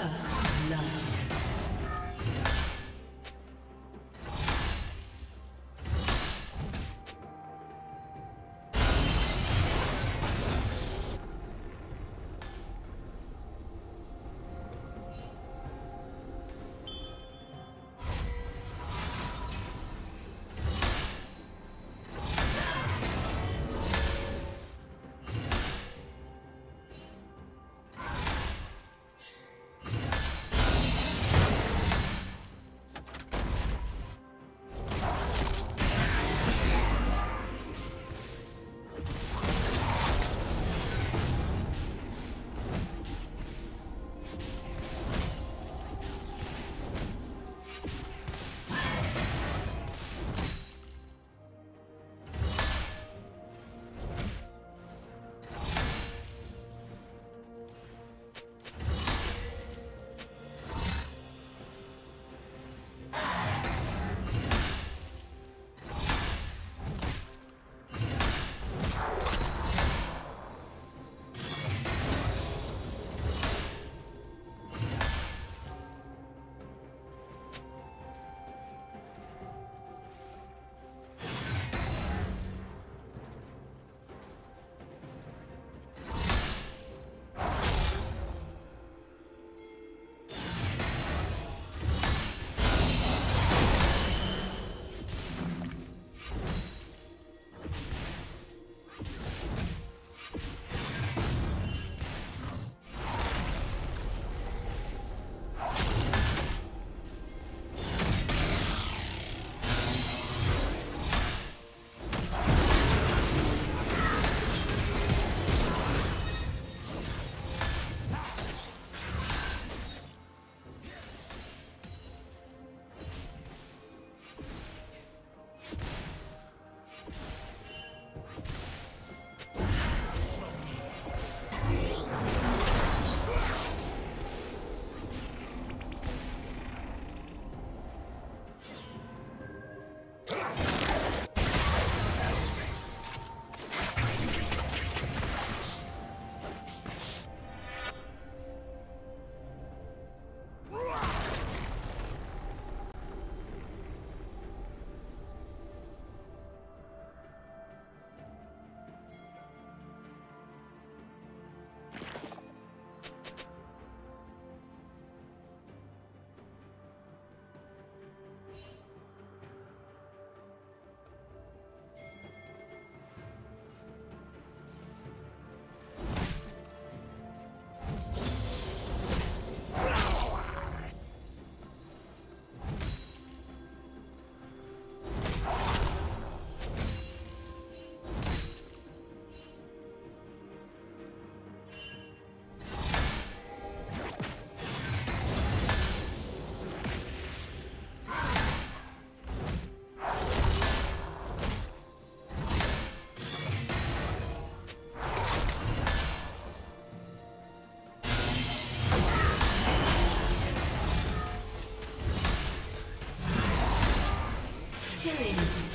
First love.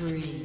Spree.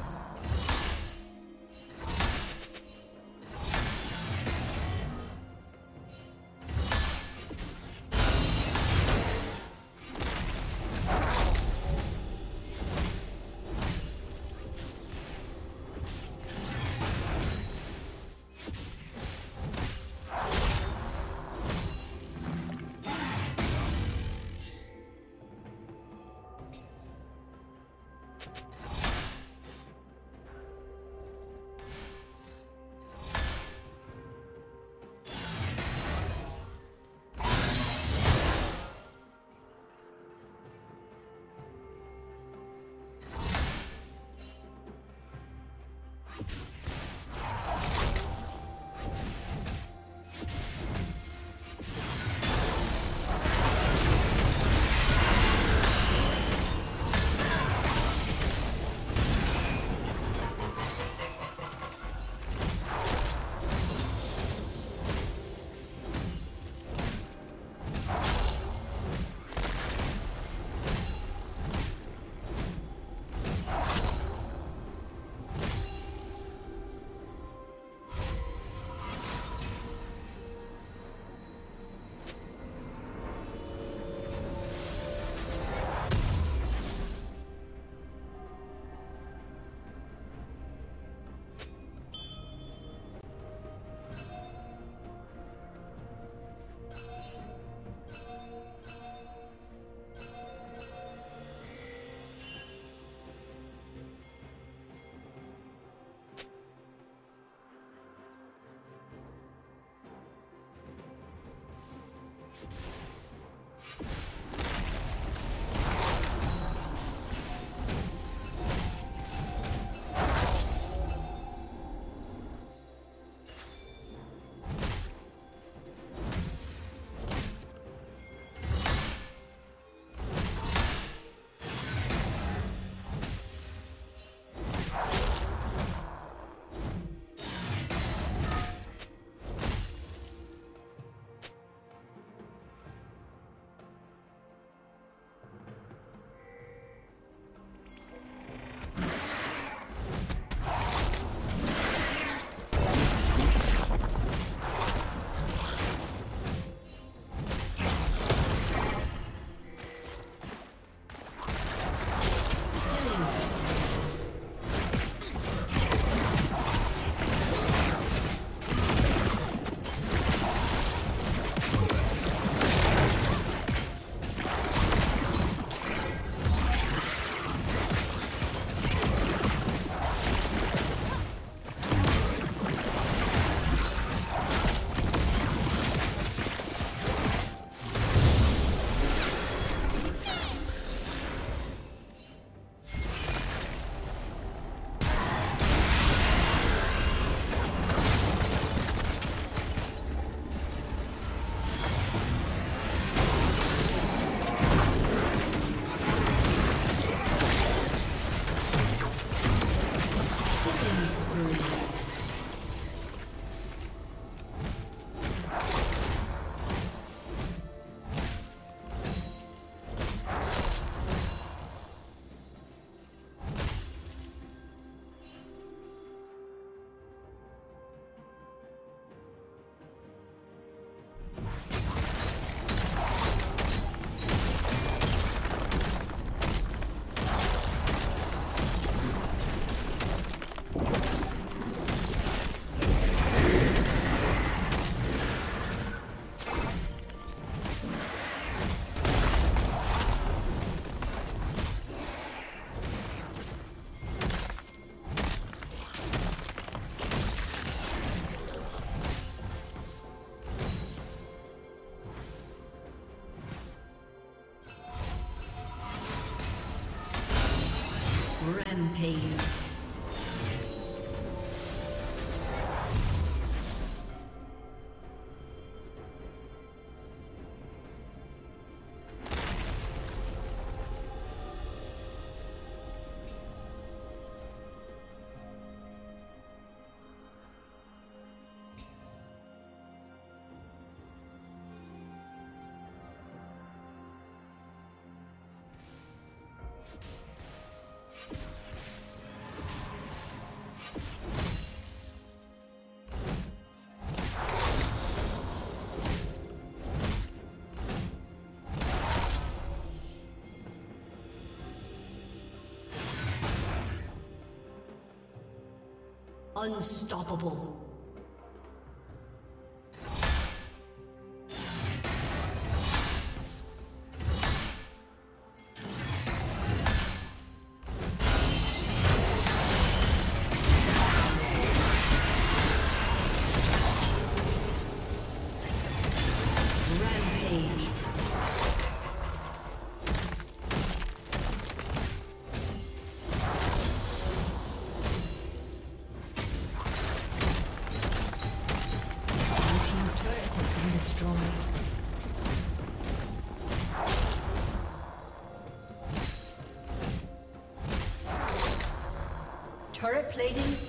Rampage. Unstoppable.